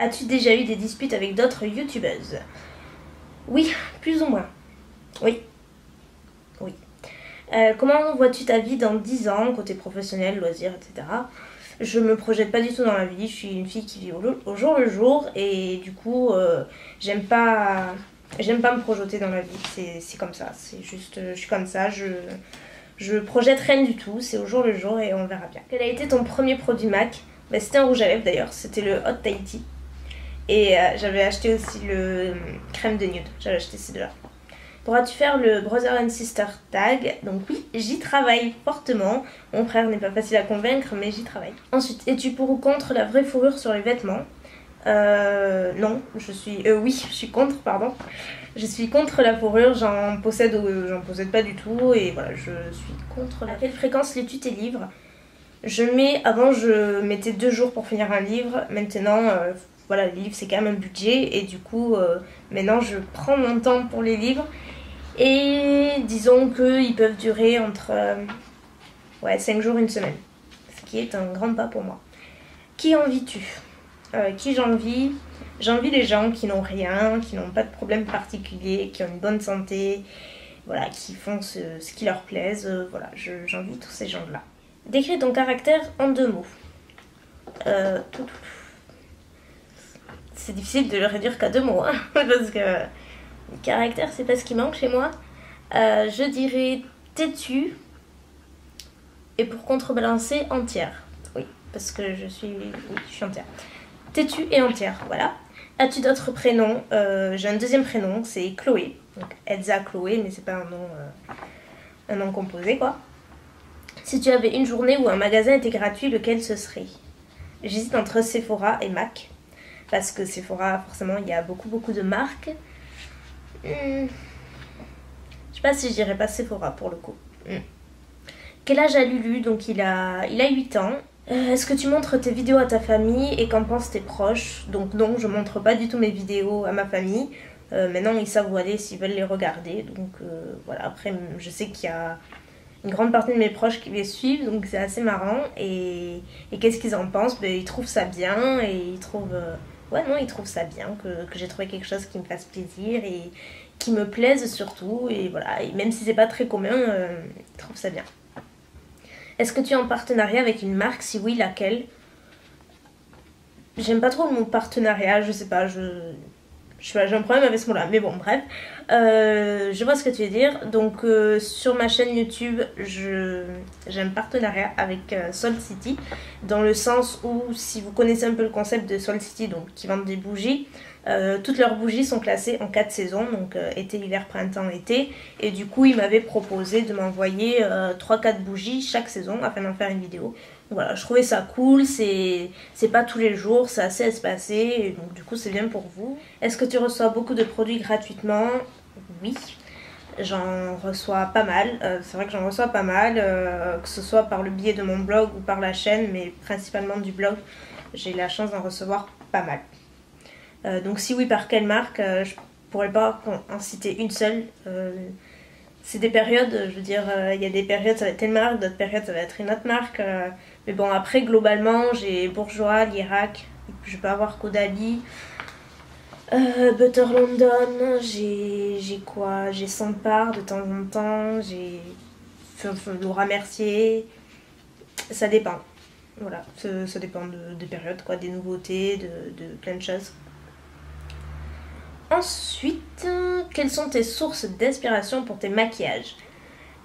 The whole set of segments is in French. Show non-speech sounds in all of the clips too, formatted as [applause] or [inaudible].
As-tu déjà eu des disputes avec d'autres youtubeuses? Oui, plus ou moins. Oui. Oui. Euh, comment vois-tu ta vie dans 10 ans, côté professionnel, loisirs, etc. Je me projette pas du tout dans la vie, je suis une fille qui vit au, jour le jour et du coup, euh, j'aime pas j'aime pas me projeter dans la vie, c'est comme ça, c'est juste, je suis comme ça, je, je projette rien du tout, c'est au jour le jour et on verra bien. Quel a été ton premier produit MAC? Bah, C'était un rouge à lèvres d'ailleurs, c'était le Hot Tahiti. Et euh, j'avais acheté aussi le euh, crème de nude, j'avais acheté ces deux-là. Pourras-tu faire le Brother and Sister tag? Donc oui, j'y travaille fortement. Mon frère n'est pas facile à convaincre, mais j'y travaille. Ensuite, es-tu pour ou contre la vraie fourrure sur les vêtements? Euh, non, je suis. Euh, oui, je suis contre, pardon. Je suis contre la fourrure, j'en possède ou j'en possède pas du tout et voilà, je suis contre la. À quelle fréquence lis-tu tes livres? Je mets. Avant, je mettais deux jours pour finir un livre. Maintenant, euh, voilà, les livres c'est quand même un budget et du coup, euh, maintenant je prends mon temps pour les livres et disons qu'ils peuvent durer entre. ouais, 5 jours, une semaine. Ce qui est un grand pas pour moi. Qui envies-tu? Euh, qui j'envie J'envie les gens qui n'ont rien, qui n'ont pas de problème particulier, qui ont une bonne santé, voilà, qui font ce, qui leur plaise. Euh, voilà, j'envie tous ces gens-là. Décris ton caractère en deux mots. Euh, c'est difficile de le réduire qu'à deux mots, hein, [laughs] parce que le caractère, c'est pas ce qui manque chez moi. je dirais têtu et pour contrebalancer entière. Oui, parce que je suis, oui, je suis entière têtue et entière. Voilà. As-tu d'autres prénoms euh, J'ai un deuxième prénom, c'est Chloé. Donc Elsa Chloé, mais c'est pas un nom, euh, un nom composé quoi. Si tu avais une journée où un magasin était gratuit, lequel ce serait? J'hésite entre Sephora et MAC. Parce que Sephora, forcément, il y a beaucoup beaucoup de marques. Hmm. Je sais pas si je dirais pas Sephora pour le coup. Hmm. Quel âge a Lulu? Donc il a, il a 8 ans euh, est-ce que tu montres tes vidéos à ta famille et qu'en pensent tes proches? Donc non, je montre pas du tout mes vidéos à ma famille. Euh, maintenant, ils savent où aller s'ils veulent les regarder. Donc euh, voilà, après, je sais qu'il y a une grande partie de mes proches qui les suivent, donc c'est assez marrant. Et, qu'est-ce qu'ils en pensent? Ben, Ils trouvent ça bien et ils trouvent... ouais, non, ils trouvent ça bien que, j'ai trouvé quelque chose qui me fasse plaisir et qui me plaise surtout. Et voilà, et même si c'est pas très commun, ils trouvent ça bien. Est-ce que tu es en partenariat avec une marque? Si oui, laquelle? J'aime pas trop mon partenariat, je sais pas, je. J'ai un problème avec ce mot-là, mais bon, bref. Euh, je vois ce que tu veux dire. Donc, euh, sur ma chaîne YouTube, j'ai un partenariat avec euh, Soul City, dans le sens où, si vous connaissez un peu le concept de Soul City, donc qui vendent des bougies, euh, toutes leurs bougies sont classées en 4 saisons, donc été, hiver, printemps, été. Et du coup, ils m'avaient proposé de m'envoyer 3-4 euh, bougies chaque saison afin d'en faire une vidéo. Voilà, je trouvais ça cool, c'est pas tous les jours, c'est assez espacé, et donc du coup c'est bien pour vous. Est-ce que tu reçois beaucoup de produits gratuitement? Oui, j'en reçois pas mal, c'est vrai que j'en reçois pas mal, que ce soit par le biais de mon blog ou par la chaîne, mais principalement du blog, j'ai la chance d'en recevoir pas mal. Euh, donc si oui, par quelle marque euh, Je pourrais pas en citer une seule. Euh, c'est des périodes, je veux dire, il y a des périodes ça va être telle marque, d'autres périodes ça va être une autre marque. mais bon, après, globalement, j'ai Bourgeois, Lirac, je peux avoir Caudalie. Butter London, j'ai quoi? J'ai Sampard de temps en temps, j'ai Laura Mercier, ça dépend. Voilà, ça, dépend de, de périodes, quoi, des nouveautés, de, de plein de choses. Ensuite, quelles sont tes sources d'inspiration pour tes maquillages?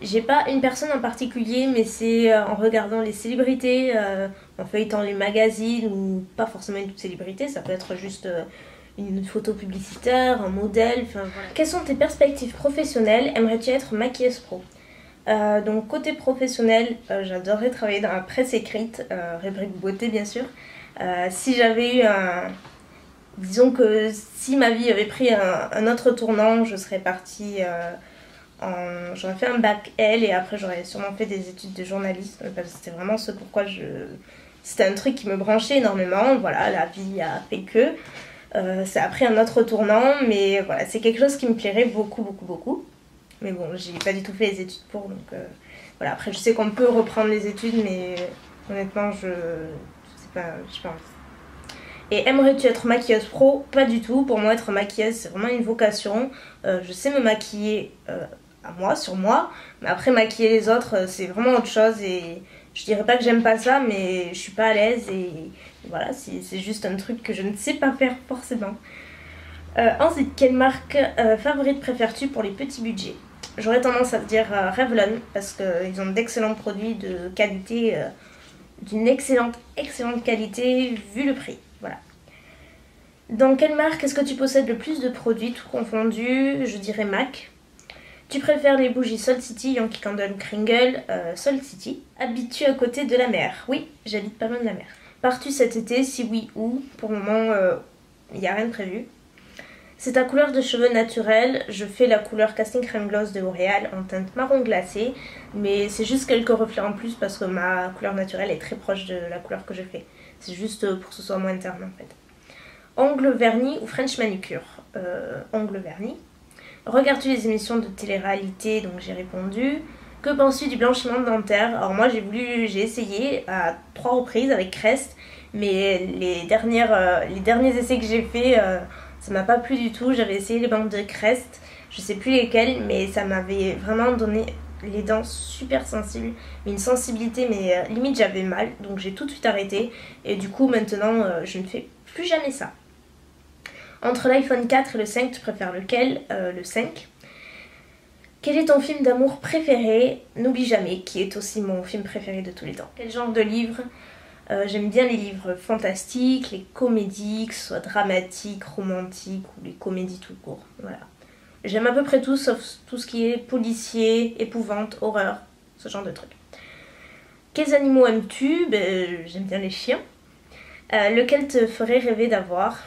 J'ai pas une personne en particulier, mais c'est euh, en regardant les célébrités, euh, en feuilletant les magazines, ou pas forcément une célébrité, ça peut être juste euh, une photo publicitaire, un modèle, enfin voilà. Quelles sont tes perspectives professionnelles? Aimerais-tu être maquilleuse pro? Donc côté professionnel, j'adorerais travailler dans la presse écrite, rubrique beauté bien sûr. si j'avais eu un, disons que si ma vie avait pris un, autre tournant, je serais partie euh, en. J'aurais fait un bac L et après j'aurais sûrement fait des études de journalisme que c'était vraiment ce pourquoi je. C'était un truc qui me branchait énormément. Voilà, la vie a fait que. Euh, ça a pris un autre tournant, mais voilà, c'est quelque chose qui me plairait beaucoup, beaucoup, beaucoup. Mais bon, j'ai pas du tout fait les études pour, donc euh, voilà. Après, je sais qu'on peut reprendre les études, mais honnêtement, je, je sais pas, pas envie. Et aimerais-tu être maquilleuse pro? Pas du tout. Pour moi, être maquilleuse, c'est vraiment une vocation. Euh, je sais me maquiller euh, à moi, sur moi. Mais après, maquiller les autres, euh, c'est vraiment autre chose. Et je dirais pas que j'aime pas ça, mais je suis pas à l'aise. Et voilà, c'est juste un truc que je ne sais pas faire forcément. ensuite, quelle marque favorite préfères-tu pour les petits budgets? J'aurais tendance à dire Revlon parce qu'ils ont d'excellents produits de qualité, d'une excellente, excellente qualité vu le prix. Dans quelle marque est-ce que tu possèdes le plus de produits, tout confondu Je dirais MAC. Tu préfères les bougies Sol City, Yankee Candle, Kringle, euh, Sol City. Habites-tu à côté de la mer? Oui, j'habite pas loin de la mer. Pars-tu cet été? Si oui, où? Pour le moment, il euh, n'y a rien de prévu. C'est ta couleur de cheveux naturelle. Je fais la couleur Casting Crème Gloss de L'Oréal en teinte marron glacé. Mais c'est juste quelques reflets en plus parce que ma couleur naturelle est très proche de la couleur que je fais. C'est juste pour que ce soit moins terne en fait. Ongle vernis ou French manucure euh, Ongle vernis. Regardes-tu les émissions de télé-réalité? Donc j'ai répondu. Que penses-tu du blanchiment dentaire? Alors moi j'ai voulu, j'ai essayé à trois reprises avec Crest, mais les, dernières, euh, derniers essais que j'ai fait, euh, ça m'a pas plu du tout. J'avais essayé les bandes de Crest, je sais plus lesquelles, mais ça m'avait vraiment donné les dents super sensibles, une sensibilité, mais euh, limite j'avais mal, donc j'ai tout de suite arrêté. Et du coup maintenant je ne fais plus jamais ça. Entre l'iPhone 4 et le 5, tu préfères lequel euh, Le 5. Quel est ton film d'amour préféré? N'oublie jamais, qui est aussi mon film préféré de tous les temps. Quel genre de livre? Euh, J'aime bien les livres fantastiques, les comédies, que ce soit dramatiques, romantiques ou les comédies tout court. Voilà. J'aime à peu près tout, sauf tout ce qui est policier, épouvante, horreur, ce genre de trucs. Quels animaux aimes-tu? Ben, J'aime bien les chiens. Euh, lequel te ferait rêver d'avoir?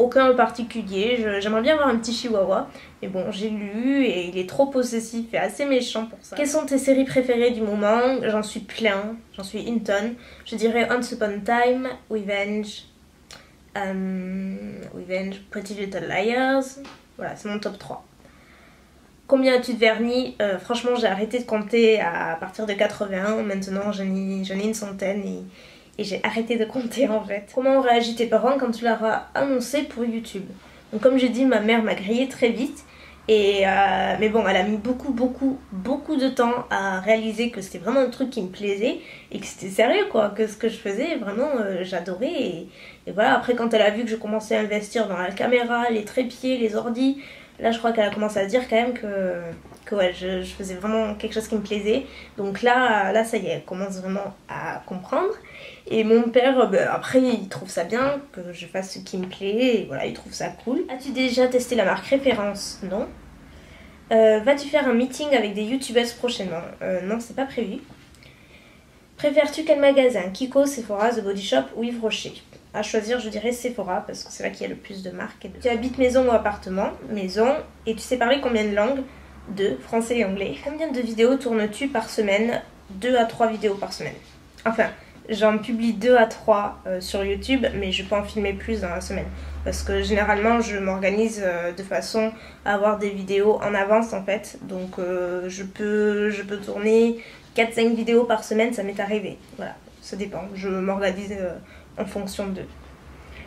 Aucun particulier. J'aimerais bien avoir un petit chihuahua. Mais bon, j'ai lu et il est trop possessif et assez méchant pour ça. Quelles sont tes séries préférées du moment? J'en suis plein. J'en suis une tonne. Je dirais Once Upon a Time, Revenge, um, Revenge, Pretty Little Liars. Voilà, c'est mon top 3. Combien as-tu de vernis? Euh, Franchement, j'ai arrêté de compter à partir de 81. Maintenant, j'en ai, ai, une centaine et et j'ai arrêté de compter en fait. Comment ont réagi tes parents quand tu leur as annoncé pour YouTube? Donc comme j'ai dit, ma mère m'a grillé très vite. Et euh, mais bon, elle a mis beaucoup, beaucoup, beaucoup de temps à réaliser que c'était vraiment un truc qui me plaisait et que c'était sérieux quoi, que ce que je faisais, vraiment, euh, j'adorais. Et, voilà, après quand elle a vu que je commençais à investir dans la caméra, les trépieds, les ordis, là je crois qu'elle a commencé à dire quand même que, que ouais, je, je, faisais vraiment quelque chose qui me plaisait. Donc là, là ça y est, elle commence vraiment à comprendre. Et mon père, euh, bah, après, il trouve ça bien que je fasse ce qui me plaît, et voilà, il trouve ça cool. As-tu déjà testé la marque Référence? Non. Euh, vas-tu faire un meeting avec des youtubeuses prochainement? Euh, Non, c'est pas prévu. Préfères-tu quel magasin? Kiko, Sephora, The Body Shop ou Yves Rocher? À choisir, je dirais Sephora parce que c'est là qu'il y a le plus de marques. Tu habites maison ou appartement? Maison. Et tu sais parler combien de langues? Deux, français et anglais. Combien de vidéos tournes-tu par semaine? Deux à trois vidéos par semaine. Enfin, J'en publie 2 à 3 euh, sur YouTube, mais je peux en filmer plus dans la semaine. Parce que généralement, je m'organise euh, de façon à avoir des vidéos en avance en fait. Donc euh, je, peux, je peux tourner 4-5 vidéos par semaine, ça m'est arrivé. Voilà, ça dépend. Je m'organise en fonction de.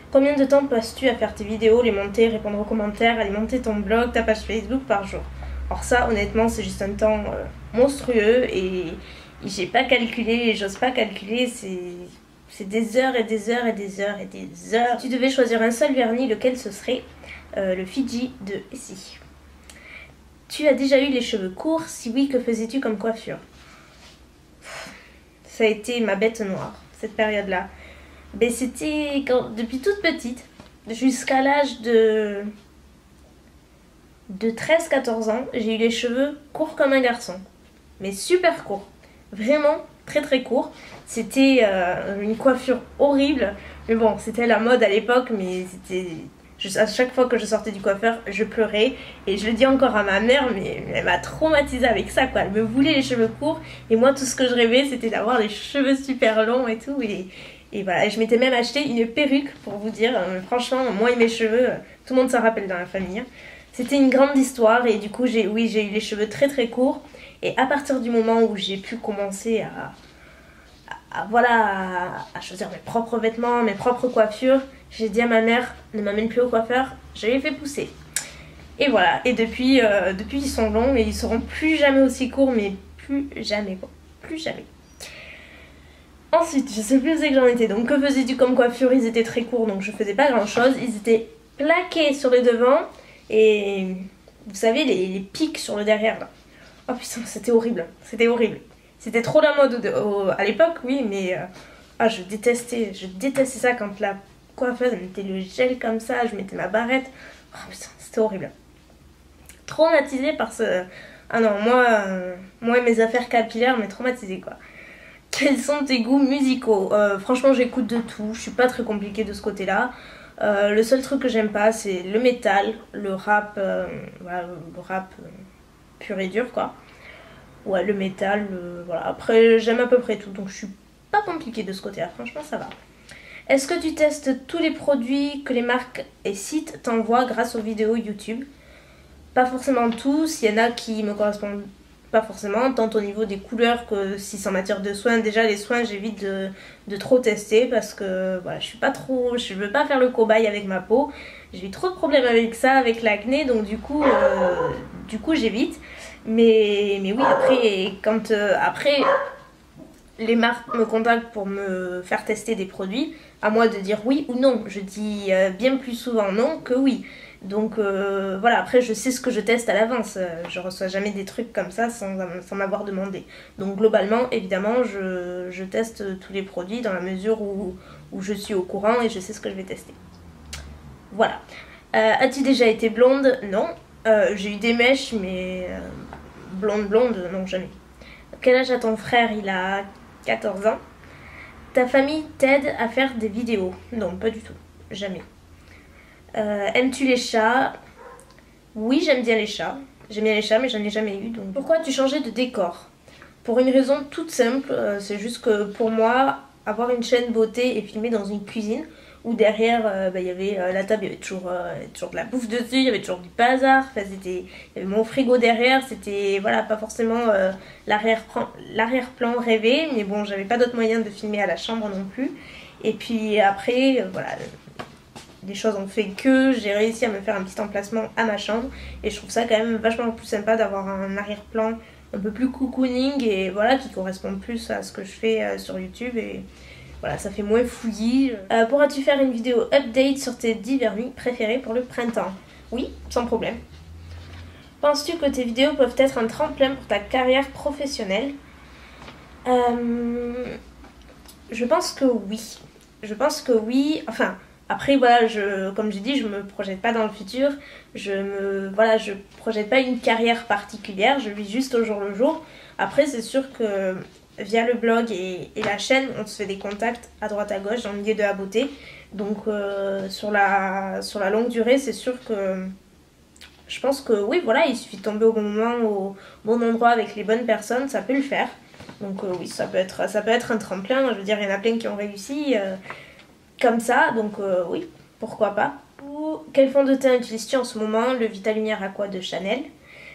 Combien de temps passes-tu à faire tes vidéos, les monter, répondre aux commentaires, alimenter ton blog, ta page Facebook par jour? Alors ça, honnêtement, c'est juste un temps monstrueux et j'ai pas calculé, j'ose pas calculer, c'est des heures et des heures et des heures et des heures. Tu devais choisir un seul vernis, lequel ce serait euh, Le Fiji de Essie? Tu as déjà eu les cheveux courts Si oui, que faisais-tu comme coiffure? Ça a été ma bête noire, cette période-là. Ben, c'était depuis toute petite, jusqu'à l'âge de, de 13-14 ans, j'ai eu les cheveux courts comme un garçon. Mais super courts vraiment très très court. C'était euh, une coiffure horrible. Mais bon, c'était la mode à l'époque, mais c'était. À chaque fois que je sortais du coiffeur, je pleurais. Et je le dis encore à ma mère, mais elle m'a traumatisée avec ça, quoi. Elle me voulait les cheveux courts. Et moi, tout ce que je rêvais, c'était d'avoir les cheveux super longs et tout. Et, voilà, je m'étais même acheté une perruque, pour vous dire. Euh, franchement, moi et mes cheveux, euh, tout le monde s'en rappelle dans la famille. Hein. C'était une grande histoire. Et du coup, j'ai oui, j'ai eu les cheveux très très courts. Et à partir du moment où j'ai pu commencer à, voilà, à, choisir mes propres vêtements, mes propres coiffures, j'ai dit à ma mère, ne m'amène plus au coiffeur, je les fais pousser. Et voilà, et depuis, euh, depuis ils sont longs et ils seront plus jamais aussi courts, mais plus jamais plus jamais. Ensuite, je sais plus où que j'en étais, donc que faisais-tu comme coiffure? Ils étaient très courts, donc je faisais pas grand chose, ils étaient plaqués sur les devants et vous savez, les, pics sur le derrière là. Oh putain, c'était horrible, c'était horrible. C'était trop la mode à l'époque, oui, mais euh, ah, je détestais, je détestais ça quand la coiffeuse mettait le gel comme ça, je mettais ma barrette. Oh putain, c'était horrible. Traumatisée par ce. Ah non, moi, euh, moi et mes affaires capillaires, mais traumatisée quoi. Quels sont tes goûts musicaux? Euh, Franchement, j'écoute de tout, je suis pas très compliquée de ce côté-là. le seul truc que j'aime pas, c'est le métal, le rap, voilà, le rap pur et dur quoi ouais, le métal, voilà. Après, j'aime à peu près tout, donc je suis pas compliquée de ce côté-là, franchement, ça va. Est-ce que tu testes tous les produits que les marques et sites t'envoient grâce aux vidéos YouTube? Pas forcément tous, il y en a qui me correspondent pas forcément, tant au niveau des couleurs que si c'est en matière de soins. Déjà, les soins, j'évite de, trop tester parce que voilà, je suis pas trop. Je veux pas faire le cobaye avec ma peau. J'ai eu trop de problèmes avec ça, avec l'acné, donc du coup, euh, du coup j'évite. Mais, mais oui, après, quand euh, après, les marques me contactent pour me faire tester des produits, à moi de dire oui ou non. Je dis euh, bien plus souvent non que oui. Donc euh, voilà, après je sais ce que je teste à l'avance. Je reçois jamais des trucs comme ça sans, m'avoir demandé. Donc globalement, évidemment, je, je, teste tous les produits dans la mesure où, où, je suis au courant et je sais ce que je vais tester. Voilà. As-tu déjà été blonde? Non. J'ai eu des mèches, mais blonde blonde, non jamais. Quel âge a ton frère? Il a 14 ans. Ta famille t'aide à faire des vidéos? Non, pas du tout. Jamais. Euh, aimes-tu les chats? Oui, j'aime bien les chats. J'aime bien les chats, mais j'en ai jamais eu. Pourquoi tu changeais de décor? Pour une raison toute simple. Euh, c'est juste que pour moi, avoir une chaîne beauté et filmer dans une cuisine, où derrière euh, bah, il y avait euh, la table, il y avait toujours, euh, toujours de la bouffe dessus, il y avait toujours du bazar, enfin, il y avait mon frigo derrière, c'était voilà, pas forcément l'arrière-plan rêvé, mais bon, j'avais pas d'autre moyen de filmer à la chambre non plus. Et puis après, voilà, les choses ont fait que j'ai réussi à me faire un petit emplacement à ma chambre, et je trouve ça quand même vachement plus sympa d'avoir un arrière-plan un peu plus cocooning et voilà qui correspond plus à ce que je fais sur YouTube. Et voilà, ça fait moins fouillis. Euh, pourras-tu faire une vidéo update sur tes 10 vernis préférés pour le printemps? Oui, sans problème. Penses-tu que tes vidéos peuvent être un tremplin pour ta carrière professionnelle? Euh, Je pense que oui. Je pense que oui. Enfin, après voilà, je, comme j'ai dit, je me projette pas dans le futur. Je me voilà, je projette pas une carrière particulière. Je vis juste au jour le jour. Après, c'est sûr que via le blog et, la chaîne, on se fait des contacts à droite à gauche dans le milieu de la beauté. Donc euh, sur, la, sur la longue durée, c'est sûr que je pense que oui, voilà, il suffit de tomber au bon moment, au bon endroit avec les bonnes personnes, ça peut le faire. Donc euh, oui, ça peut, être, ça peut être un tremplin. Je veux dire, il y en a plein qui ont réussi euh, comme ça. Donc oui, pourquoi pas. Quel fond de teint utilises-tu en ce moment? Le Vita Lumière Aqua de Chanel.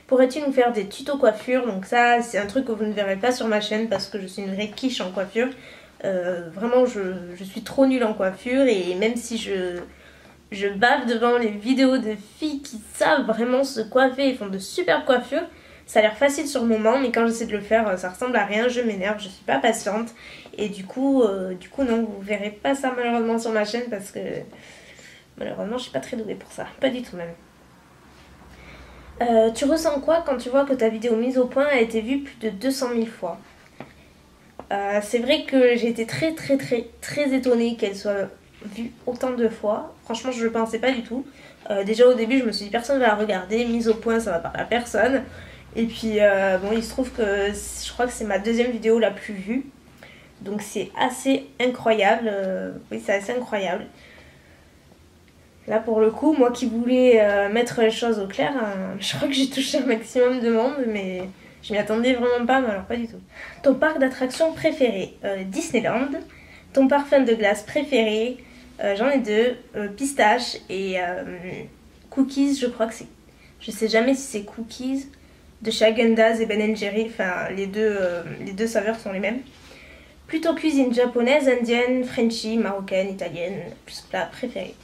Pourrais-tu nous faire des tutos coiffure? Donc ça, c'est un truc que vous ne verrez pas sur ma chaîne parce que je suis une vraie quiche en coiffure. Euh, vraiment, je, suis trop nulle en coiffure et même si je, je bave devant les vidéos de filles qui savent vraiment se coiffer et font de super coiffures, ça a l'air facile sur le moment, mais quand j'essaie de le faire, ça ressemble à rien, je m'énerve, je suis pas patiente. Et du coup, euh, du coup non, vous verrez pas ça malheureusement sur ma chaîne parce que malheureusement je suis pas très douée pour ça, pas du tout même. Euh, tu ressens quoi quand tu vois que ta vidéo mise au point a été vue plus de 200 000 fois euh, C'est vrai que j'ai été très très très très étonnée qu'elle soit vue autant de fois. Franchement, je ne pensais pas du tout. Euh, déjà au début, je me suis dit personne va la regarder, mise au point, ça va parler à personne. Et puis bon, il se trouve que je crois que c'est ma deuxième vidéo la plus vue. Donc c'est assez incroyable. oui, c'est assez incroyable. Là, pour le coup, moi qui voulais euh, mettre les choses au clair, euh, [laughs] je crois que j'ai touché un maximum de monde, mais je m'y attendais vraiment pas, mais alors pas du tout. Ton parc d'attractions préféré? Euh, Disneyland. Ton parfum de glace préféré? J'en ai deux, pistache et cookies, je crois que c'est... Je sais jamais si c'est cookies, de chez et Ben Jerry, enfin les deux, les deux saveurs sont les mêmes. Plutôt cuisine japonaise, indienne, frenchy, marocaine, italienne, plus plat préféré.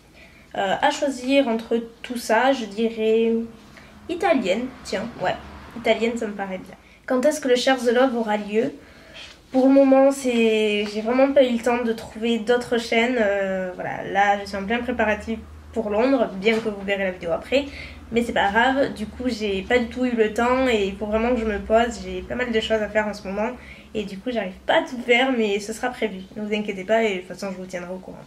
Euh, à choisir entre tout ça, je dirais italienne. Tiens, ouais, italienne, ça me paraît bien. Quand est-ce que le Share the Love aura lieu? Pour le moment, c'est, j'ai vraiment pas eu le temps de trouver d'autres chaînes. Euh, voilà, là, je suis en plein préparatif pour Londres, bien que vous verrez la vidéo après. Mais c'est pas grave, du coup, j'ai pas du tout eu le temps et il faut vraiment que je me pose. J'ai pas mal de choses à faire en ce moment et du coup, j'arrive pas à tout faire, mais ce sera prévu. Ne vous inquiétez pas et de toute façon, je vous tiendrai au courant.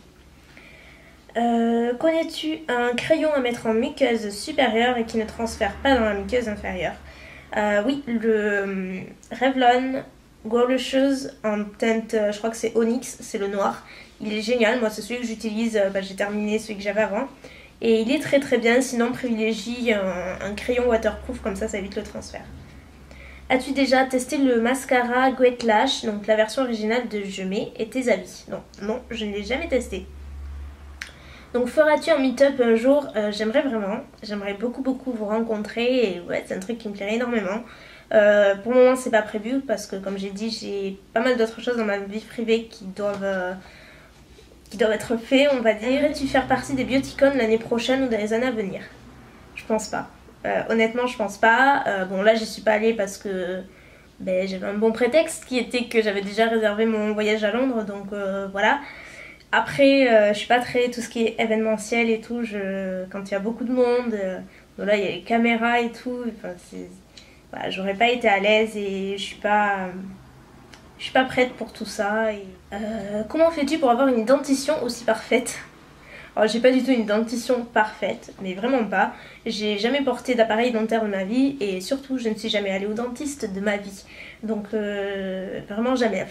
Euh, connais-tu un crayon à mettre en muqueuse supérieure et qui ne transfère pas dans la muqueuse inférieure euh, Oui, le euh, Revlon Shoes en teinte, je crois que c'est Onyx, c'est le noir. Il est génial, moi c'est celui que j'utilise, bah, j'ai terminé celui que j'avais avant. Et il est très très bien, sinon privilégie un, crayon waterproof, comme ça ça évite le transfert. As-tu déjà testé le mascara Great Lash, donc la version originale de Je mets, et tes avis Non, non, je ne l'ai jamais testé. Donc feras-tu un meet-up un jour? Euh, J'aimerais vraiment, j'aimerais beaucoup beaucoup vous rencontrer et ouais c'est un truc qui me plairait énormément. Euh, pour le moment c'est pas prévu parce que comme j'ai dit j'ai pas mal d'autres choses dans ma vie privée qui doivent, euh, qui doivent être faites on va dire. Aimerais-tu faire partie des Beautycon l'année prochaine ou dans les années à venir? Je pense pas. honnêtement je pense pas. bon là j'y suis pas allée parce que ben, j'avais un bon prétexte qui était que j'avais déjà réservé mon voyage à Londres donc voilà. Après, euh, je suis pas très tout ce qui est événementiel et tout. Je, quand il y a beaucoup de monde, euh, là il y a les caméras et tout. Enfin, voilà, j'aurais pas été à l'aise et je suis pas, je suis pas prête pour tout ça. Euh, comment fais-tu pour avoir une dentition aussi parfaite? Alors j'ai pas du tout une dentition parfaite, mais vraiment pas. J'ai jamais porté d'appareil dentaire de ma vie et surtout je ne suis jamais allée au dentiste de ma vie. Donc vraiment jamais.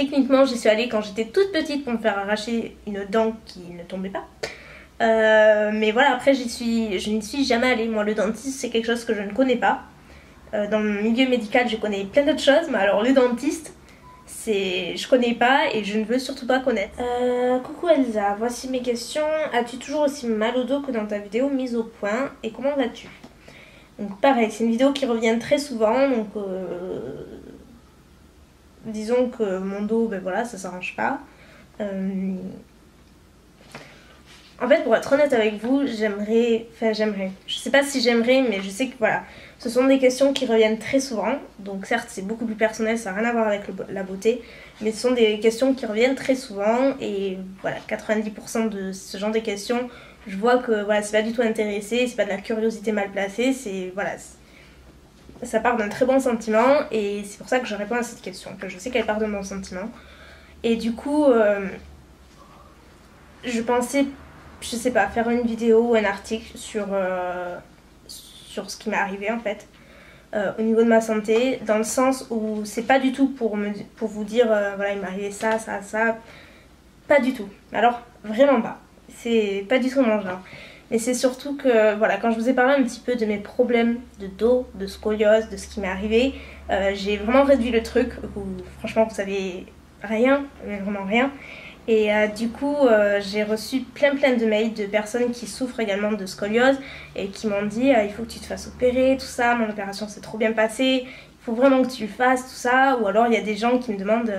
Techniquement, j'y suis allée quand j'étais toute petite pour me faire arracher une dent qui ne tombait pas. Euh, mais voilà, après, je n'y suis jamais allée. Moi, le dentiste, c'est quelque chose que je ne connais pas. Euh, dans le milieu médical, je connais plein d'autres choses, mais alors le dentiste, c'est je connais pas et je ne veux surtout pas connaître. Euh, coucou Elsa, voici mes questions. As-tu toujours aussi mal au dos que dans ta vidéo mise au point et comment vas-tu? Donc pareil, c'est une vidéo qui revient très souvent, donc disons que mon dos, ben voilà, ça s'arrange pas. Euh, en fait, pour être honnête avec vous, j'aimerais, enfin j'aimerais, je sais pas si j'aimerais, mais je sais que voilà, ce sont des questions qui reviennent très souvent. Donc certes, c'est beaucoup plus personnel, ça n'a rien à voir avec la beauté, mais ce sont des questions qui reviennent très souvent et voilà, 90% de ce genre de questions, je vois que voilà, c'est pas du tout intéressé, c'est pas de la curiosité mal placée, c'est voilà, ça part d'un très bon sentiment et c'est pour ça que je réponds à cette question, que je sais qu'elle part d'un bon sentiment. Et du coup, euh, je pensais, je sais pas, faire une vidéo ou un article sur, euh, sur ce qui m'est arrivé en fait. Euh, au niveau de ma santé, dans le sens où c'est pas du tout pour, me, pour vous dire voilà il m'est arrivé ça, ça, ça, pas du tout. Alors vraiment pas, c'est pas du tout mon genre. Mais c'est surtout que, voilà, quand je vous ai parlé un petit peu de mes problèmes de dos, de scoliose, de ce qui m'est arrivé, euh, j'ai vraiment réduit le truc. franchement, vous savez rien, vraiment rien. Et euh, du coup, euh, j'ai reçu plein plein de mails de personnes qui souffrent également de scoliose et qui m'ont dit il faut que tu te fasses opérer, tout ça, mon opération s'est trop bien passée, il faut vraiment que tu le fasses, tout ça. Ou alors il y a des gens qui me demandent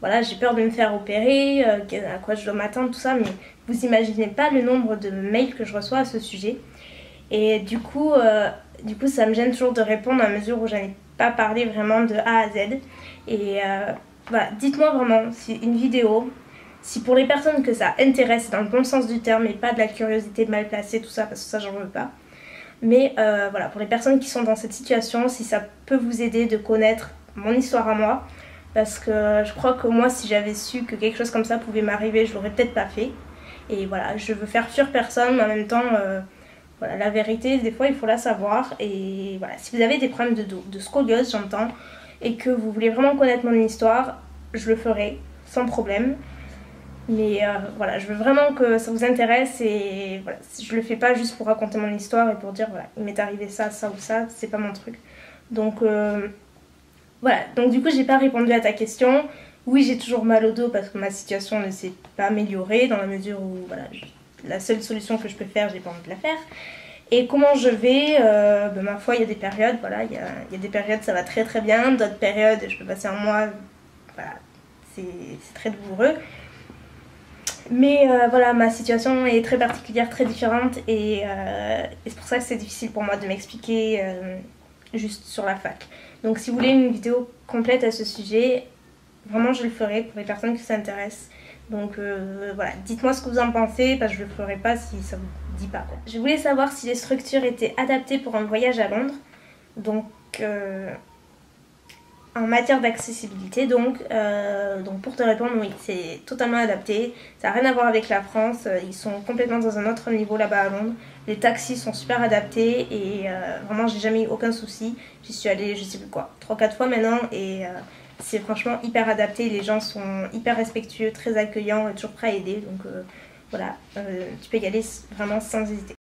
voilà, j'ai peur de me faire opérer, à quoi je dois m'attendre, tout ça, mais vous imaginez pas le nombre de mails que je reçois à ce sujet. Et du coup, euh, du coup ça me gêne toujours de répondre à mesure où je n'ai pas parlé vraiment de A à Z. Et euh, dites-moi vraiment si une vidéo, si pour les personnes que ça intéresse dans le bon sens du terme et pas de la curiosité mal placée, tout ça, parce que ça j'en veux pas. Mais euh, voilà, pour les personnes qui sont dans cette situation, si ça peut vous aider de connaître mon histoire à moi, parce que je crois que moi, si j'avais su que quelque chose comme ça pouvait m'arriver, je l'aurais peut-être pas fait. Et voilà, je veux faire fuir personne, mais en même temps, euh, voilà, la vérité, des fois, il faut la savoir. Et voilà, si vous avez des problèmes de, de scoliose, j'entends, et que vous voulez vraiment connaître mon histoire, je le ferai, sans problème. Mais euh, voilà, je veux vraiment que ça vous intéresse et voilà, je le fais pas juste pour raconter mon histoire et pour dire voilà, il m'est arrivé ça, ça ou ça, c'est pas mon truc. Donc euh, voilà, donc du coup, j'ai pas répondu à ta question. Oui, j'ai toujours mal au dos parce que ma situation ne s'est pas améliorée dans la mesure où voilà, la seule solution que je peux faire, j'ai pas envie de la faire. Et comment je vais euh, ben, Ma foi, il y a des périodes, voilà, il y a, des périodes ça va très très bien, d'autres périodes je peux passer un mois, c'est très douloureux. Mais euh, voilà, ma situation est très particulière, très différente et, euh, c'est pour ça que c'est difficile pour moi de m'expliquer juste sur la fac. Donc si vous voulez une vidéo complète à ce sujet, vraiment je le ferai pour les personnes qui s'intéressent. Donc voilà, dites-moi ce que vous en pensez parce que je le ferai pas si ça vous dit pas. Je voulais savoir si les structures étaient adaptées pour un voyage à Londres. Donc en matière d'accessibilité, donc, euh, donc pour te répondre, oui, c'est totalement adapté. Ça n'a rien à voir avec la France. Ils sont complètement dans un autre niveau là-bas à Londres. Les taxis sont super adaptés et euh, vraiment, j'ai jamais eu aucun souci. J'y suis allée, je sais plus quoi, 3-4 fois maintenant et euh, c'est franchement hyper adapté. Les gens sont hyper respectueux, très accueillants, toujours prêts à aider. Donc voilà, tu peux y aller vraiment sans hésiter.